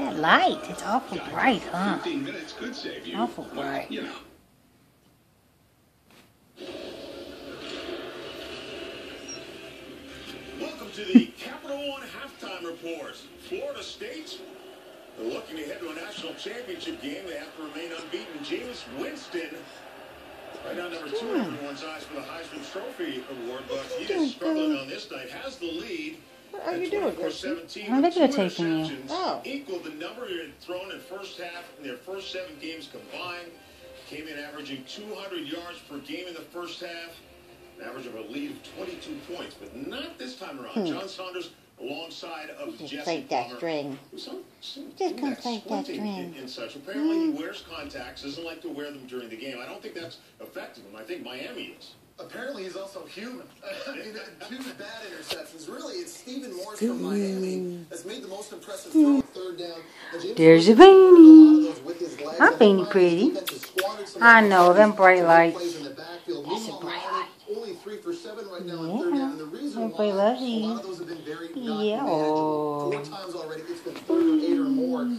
light. It's awful bright, huh? 15 minutes could save you. Awful well, bright. You know. Welcome to the Capital One halftime report. Florida State are looking head to a national championship game. They have to remain unbeaten. Jameis Winston, right now number two in hmm. everyone's eyes for the Heisman Trophy award, but he is struggling on this night. Has the lead. What are at you doing, Christy? 24-17 I'm with two videotaping you. interceptions, Oh. Equaled the number thrown in first half in their first seven games combined. Came in averaging 200 yards per game in the first half. An average of a lead of 22 points, but not this time around. Hmm. John Saunders alongside of Just Jesse break that Palmer. string. Some, some Just doing come that that string. And, and such. Apparently, he hmm. wears contacts. Doesn't like to wear them during the game. I don't think that's affecting him. I think Miami is. Apparently, he's also human. I mean, two bad interceptions. Really, it's Stephen Morris from Miami that's made the most impressive hmm. throw on third down. There's a Winston did a lot of Beanie. those with his legs. Hi, I think Beanie pretty. Miami's defense has squandered some I know, them bright lights. plays in the backfield. That's a bright Miami Only three for seven right now on Yeah. third down. And the reason Everybody why a lot of those have been very not Yeah. manageable. Four times already, it's been third or eight or more.